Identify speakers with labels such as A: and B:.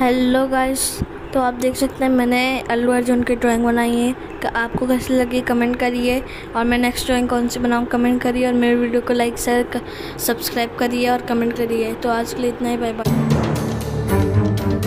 A: Hello guys तो आप देख सकते हैं, मैंने अल्लू अर्जुन की ड्राइंग बनाई है। कि आपको कैसी लगी कमेंट करिए। और मैं नेक्स्ट ड्राइंग कौन सी बनाऊँ कमेंट करिए। और मेरे वीडियो को लाइक शेयर सब्सक्राइब करिए और कमेंट करिए। तो आज के लिए इतना ही बाय बाय